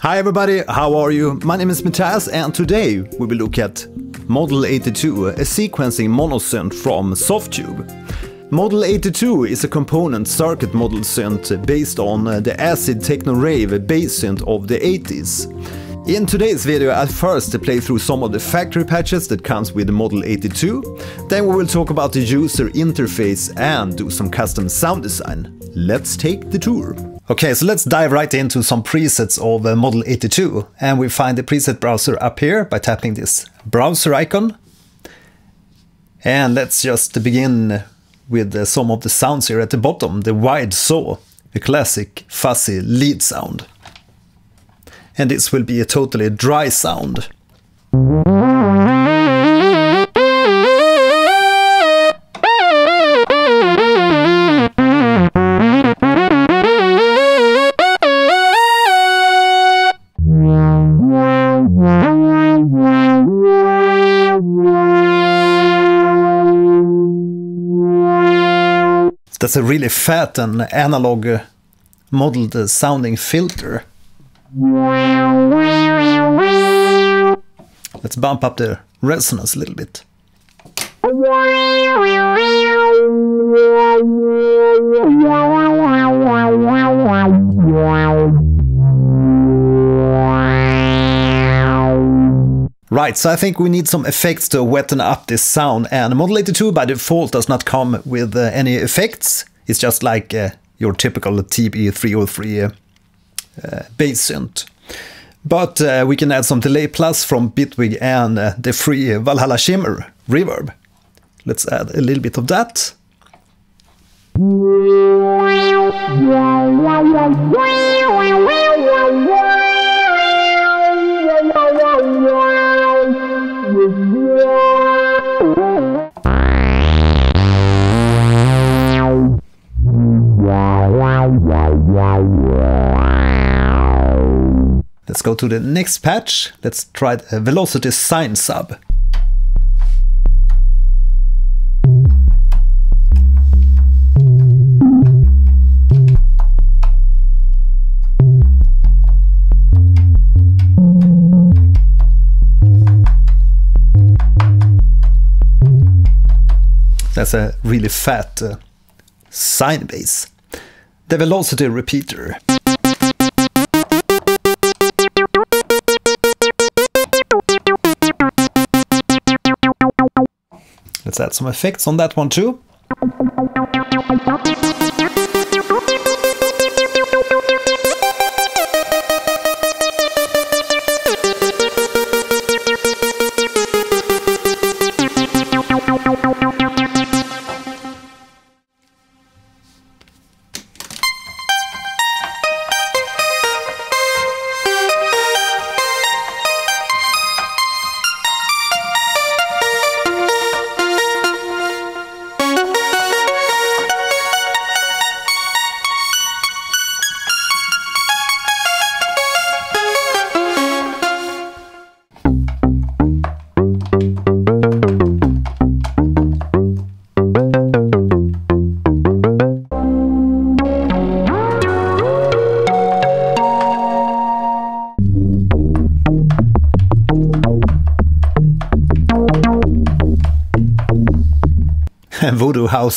Hi everybody, how are you? My name is Mattias and today we will look at Model 82, a sequencing monosynth from Softube. Model 82 is a component circuit model synth based on the acid techno rave bass synth of the 80s. In today's video I'll first play through some of the factory patches that comes with the Model 82, then we will talk about the user interface and do some custom sound design. Let's take the tour. Okay, so let's dive right into some presets of uh, Model 82. And we find the preset browser up here by tapping this browser icon. And let's just begin with uh, some of the sounds here at the bottom. The wide saw, the classic fuzzy lead sound. And this will be a totally dry sound. That's a really fat and analog modeled sounding filter. Let's bump up the resonance a little bit. Right, so I think we need some effects to wetten up this sound, and Model 82 by default does not come with uh, any effects. It's just like uh, your typical TB303 uh, uh, bass synth. But uh, we can add some delay plus from Bitwig and uh, the free Valhalla Shimmer reverb. Let's add a little bit of that. To the next patch. Let's try the velocity sine sub. That's a really fat uh, sine bass. The velocity repeater. Let's add some effects on that one too.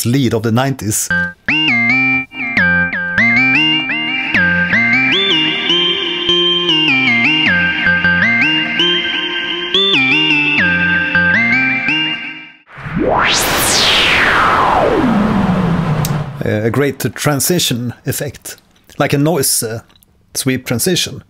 Lead of the 90s. A great transition effect, like a noise uh, sweep transition.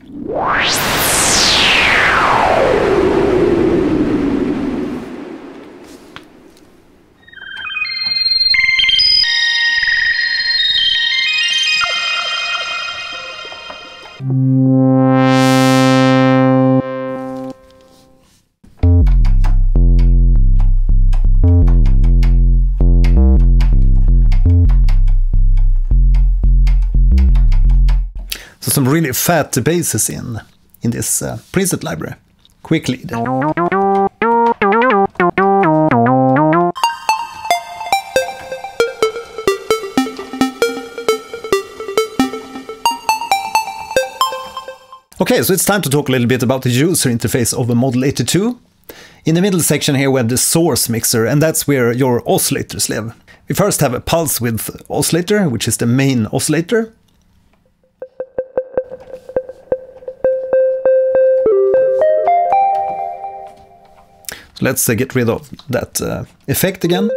Really fat basses in, in this uh, preset library. Quick lead. Okay, so it's time to talk a little bit about the user interface of a Model 82. In the middle section here we have the source mixer, and that's where your oscillators live. We first have a pulse width oscillator, which is the main oscillator. Let's uh, get rid of that uh, effect again.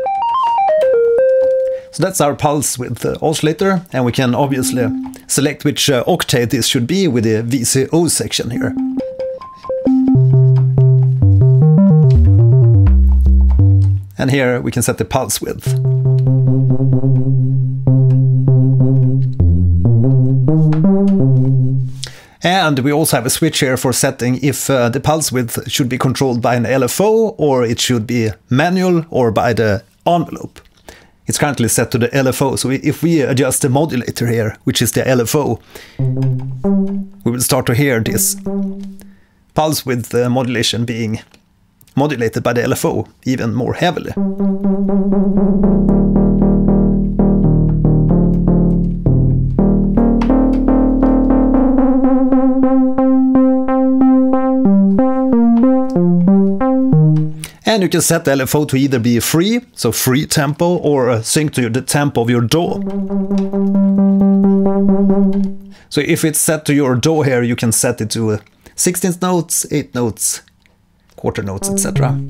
So that's our pulse with uh, oscillator, and we can obviously select which uh, octave this should be with the VCO section here. And here we can set the pulse width. And we also have a switch here for setting if uh, the pulse width should be controlled by an LFO or it should be manual or by the envelope. It's currently set to the LFO, so if we adjust the modulator here, which is the LFO, we will start to hear this pulse width uh, modulation being modulated by the LFO even more heavily. And you can set the LFO to either be free, so free tempo, or sync to the tempo of your DAW. So if it's set to your DAW here, you can set it to uh, 16th notes, 8 notes, quarter notes, etc.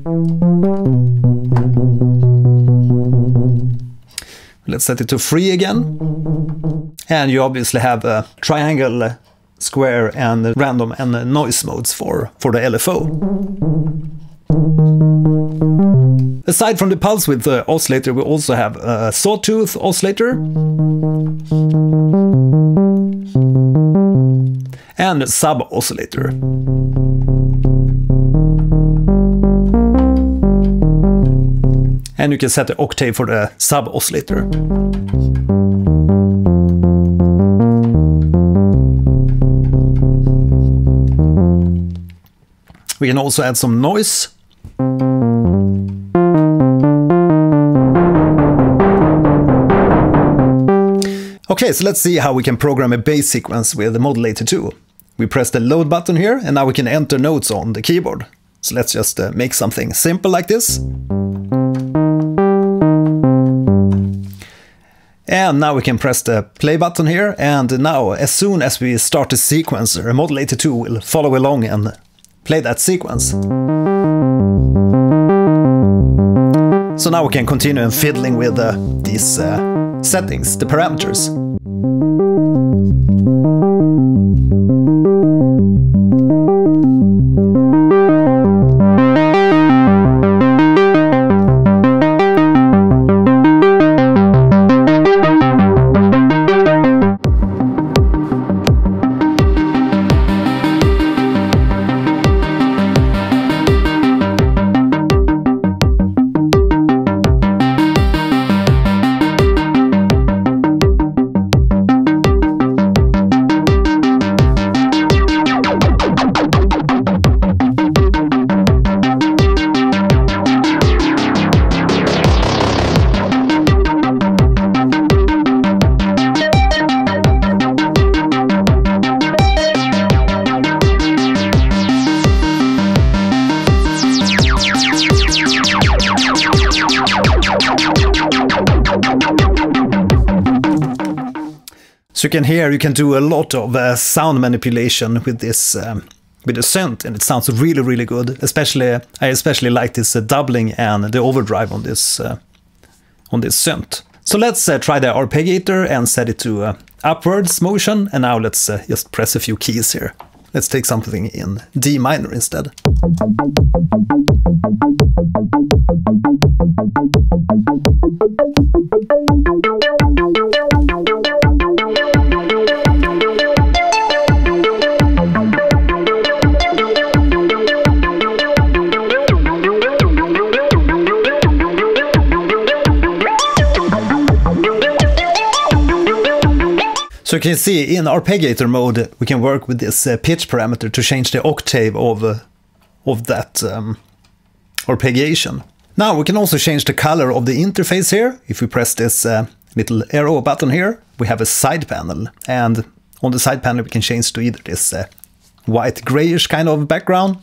Let's set it to free again. And you obviously have a triangle, uh, square, and random and uh, noise modes for, for the LFO. Aside from the pulse width uh, oscillator, we also have a sawtooth oscillator. And a sub oscillator. And you can set the octave for the sub oscillator. We can also add some noise. Okay, so let's see how we can program a bass sequence with the Model 82. We press the load button here and now we can enter notes on the keyboard. So let's just uh, make something simple like this. And now we can press the play button here and now as soon as we start the sequence, sequencer, Model 82 will follow along and play that sequence. So now we can continue fiddling with uh, these uh, settings, the parameters. You can hear, you can do a lot of uh, sound manipulation with this um, with the synth, and it sounds really, really good. Especially, I especially like this uh, doubling and the overdrive on this uh, on this synth. So let's uh, try the arpeggiator and set it to uh, upwards motion. And now let's uh, just press a few keys here. Let's take something in D minor instead. Can see in arpeggiator mode, we can work with this uh, pitch parameter to change the octave of, uh, of that um, arpeggiation. Now we can also change the color of the interface here. If we press this uh, little arrow button here, we have a side panel. And on the side panel we can change to either this uh, white grayish kind of background,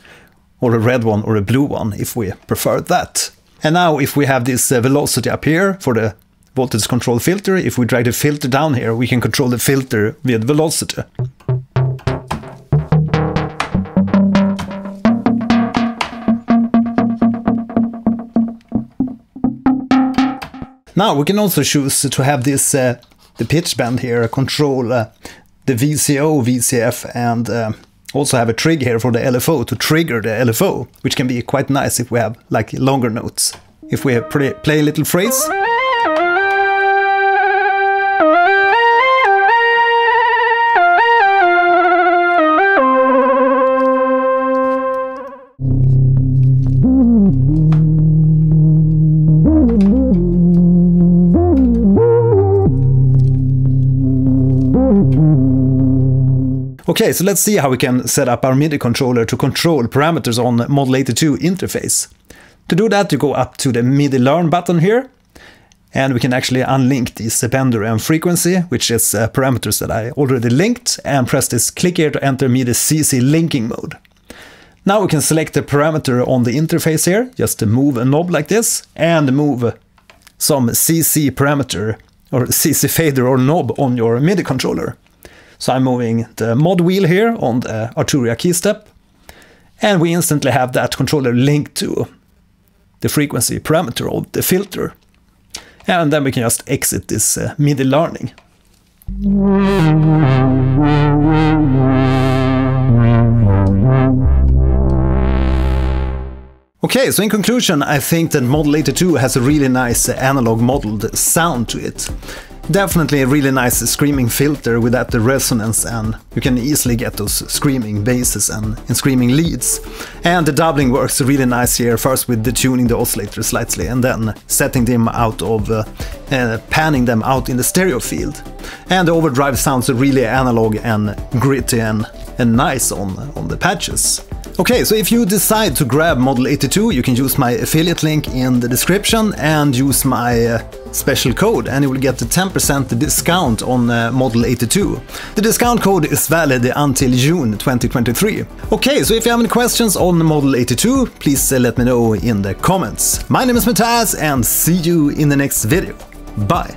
or a red one or a blue one if we prefer that. And now if we have this uh, velocity up here for the voltage control filter, if we drag the filter down here, we can control the filter with velocity. Now we can also choose to have this uh, the pitch bend here control uh, the VCO, VCF and uh, also have a trigger here for the LFO to trigger the LFO, which can be quite nice if we have like longer notes. If we play a little phrase. Okay, so let's see how we can set up our MIDI controller to control parameters on Model 82 interface. To do that, you go up to the MIDI Learn button here, and we can actually unlink the bender and frequency, which is uh, parameters that I already linked, and press this click here to enter MIDI CC linking mode. Now we can select the parameter on the interface here, just to move a knob like this, and move some CC parameter, or CC fader or knob on your MIDI controller. So I'm moving the mod wheel here on the Arturia KeyStep. And we instantly have that controller linked to the frequency parameter of the filter. And then we can just exit this uh, MIDI learning. Okay, so in conclusion, I think that Model 82 has a really nice analog modeled sound to it. Definitely a really nice screaming filter without the resonance and you can easily get those screaming basses and, and screaming leads. And the doubling works really nice here, first with detuning the oscillator slightly and then setting them out of, uh, uh, panning them out in the stereo field. And the overdrive sounds really analog and gritty and, and nice on, on the patches. Okay, so if you decide to grab Model 82, you can use my affiliate link in the description and use my uh, special code and you will get a 10% discount on uh, Model 82. The discount code is valid until June 2023. Okay, so if you have any questions on Model 82, please uh, let me know in the comments. My name is Mattias and see you in the next video. Bye!